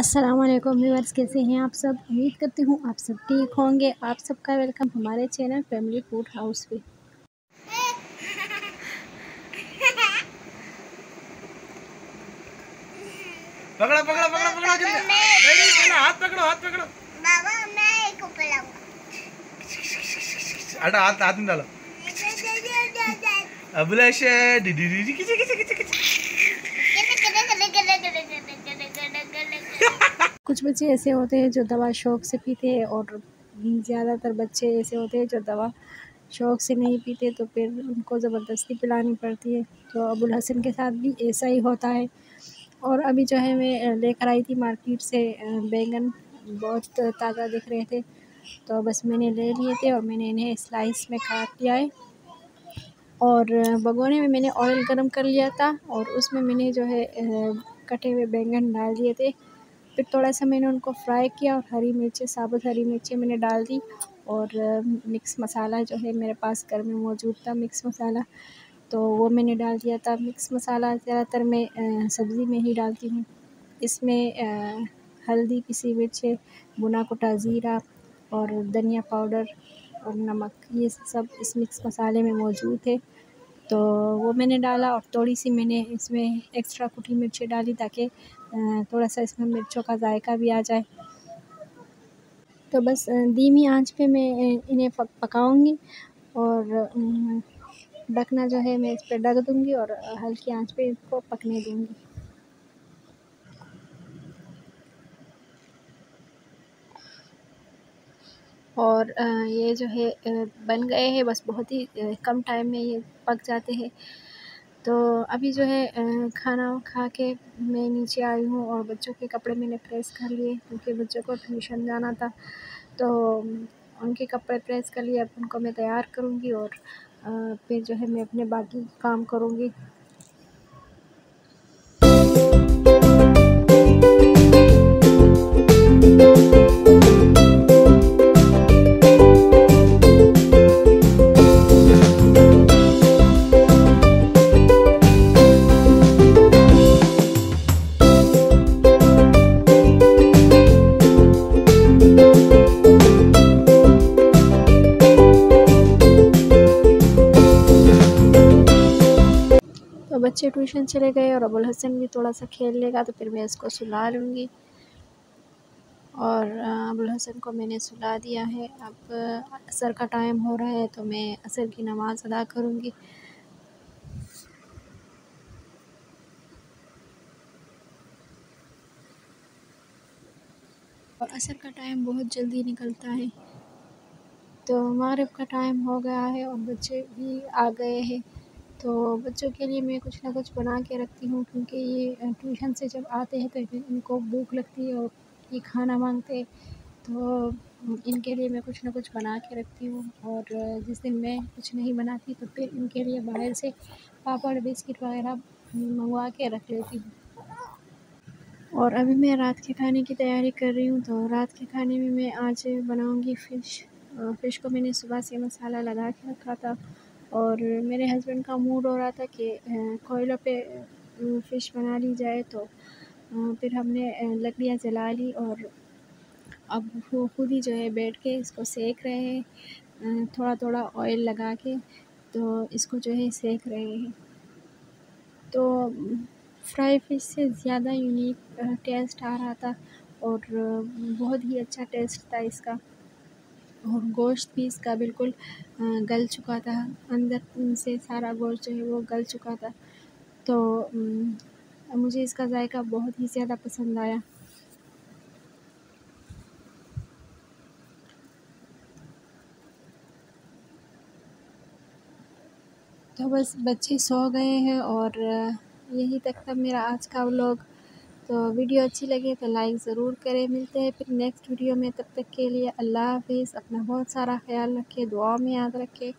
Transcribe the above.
अस्सलाम वालेकुम व्यूअर्स कैसे हैं आप सब? उम्मीद करती हूँ आप सब ठीक होंगे। आप सबका वेलकम हमारे चैनल फैमिली फ़ूड हाउस पे। पकड़ो पकड़ो पकड़ो पकड़ो जल्दी। नहीं नहीं हाथ पकड़ो हाथ पकड़ो। बाबा मैं एक ऊपर लाऊँगा। हाथ हाथ में डालो। अभिलाष डी डी डी किच किच किच किच कुछ बच्चे ऐसे होते हैं जो दवा शौक़ से पीते हैं और ज़्यादातर बच्चे ऐसे होते हैं जो दवा शौक़ से नहीं पीते तो फिर उनको ज़बरदस्ती पिलानी पड़ती है। तो अबुल हसन के साथ भी ऐसा ही होता है। और अभी जो है, मैं लेकर आई थी मार्केट से बैंगन। बहुत ताज़ा दिख रहे थे। तो बस मैंने ले लिए थे और मैंने इन्हें स्लाइस में काट लिया है। और भगोने में मैंने ऑयल गर्म कर लिया था और उसमें मैंने जो है कटे हुए बैंगन डाल दिए थे। फिर थोड़ा सा मैंने उनको फ्राई किया और हरी मिर्चें, साबुत हरी मिर्चें मैंने डाल दी और मिक्स मसाला जो है मेरे पास घर में मौजूद था, मिक्स मसाला। तो वो मैंने डाल दिया था। मिक्स मसाला ज़्यादातर मैं सब्ज़ी में ही डालती हूँ। इसमें हल्दी पिसी मिर्चें बुना कुटा ज़ीरा और धनिया पाउडर और नमक, ये सब इस मिक्स मसाले में मौजूद है। तो वो मैंने डाला और थोड़ी सी मैंने इसमें एक्स्ट्रा कुटी मिर्ची डाली ताकि थोड़ा सा इसमें मिर्चों का जायका भी आ जाए। तो बस धीमी आँच पे मैं इन्हें पकाऊँगी और ढकना जो है मैं इस पर ढक दूँगी और हल्की आँच पे इसको पकने दूँगी। और ये जो है बन गए हैं, बस बहुत ही कम टाइम में ये पक जाते हैं। तो अभी जो है खाना खा के मैं नीचे आई हूँ और बच्चों के कपड़े मैंने प्रेस कर लिए। क्योंकि बच्चों को ट्यूशन जाना था। तो उनके कपड़े प्रेस कर लिए। अब उनको मैं तैयार करूँगी और फिर जो है मैं अपने बाकी काम करूँगी। बच्चे ट्यूशन चले गए और अबुल हसन भी थोड़ा सा खेल लेगा तो फिर मैं इसको सुला लूँगी। और अबुल हसन को मैंने सुला दिया है। अब असर का टाइम हो रहा है तो मैं असर की नमाज़ अदा करूँगी। और असर का टाइम बहुत जल्दी निकलता है। तो मारब का टाइम हो गया है और बच्चे भी आ गए हैं। तो बच्चों के लिए मैं कुछ ना कुछ बना के रखती हूँ क्योंकि ये ट्यूशन से जब आते हैं तो इनको भूख लगती है और ये खाना मांगते तो इनके लिए मैं कुछ ना कुछ बना के रखती हूँ और जिस दिन मैं कुछ नहीं बनाती तो फिर इनके लिए बाहर से पापड़, बिस्किट वगैरह मंगवा के रख लेती हूँ। और अभी मैं रात के खाने की तैयारी कर रही हूँ तो रात के खाने में मैं आज बनाऊँगी फ़िश। फ़िश को मैंने सुबह से मसाला लगा के रखा था। और मेरे हस्बैंड का मूड हो रहा था कि कोयलों पे फ़िश बना ली जाए तो फिर हमने लकड़ियाँ जला ली और अब वो खुद ही जो है बैठ के इसको सेक रहे हैं। थोड़ा थोड़ा ऑयल लगा के तो इसको जो है सेक रहे हैं। तो फ्राई फ़िश से ज़्यादा यूनिक टेस्ट आ रहा था और बहुत ही अच्छा टेस्ट था इसका। और गोश्त भी इसका बिल्कुल गल चुका था। अंदर से सारा गोश्त जो है वो गल चुका था। तो मुझे इसका जायका बहुत ही ज़्यादा पसंद आया। तो बस बच्चे सो गए हैं और यही तक था मेरा आज का व्लॉग तो वीडियो अच्छी लगे तो लाइक ज़रूर करें। मिलते हैं फिर नेक्स्ट वीडियो में। तब तक के लिए अल्लाह हाफिज़। अपना बहुत सारा ख्याल रखें, दुआ में याद रखें।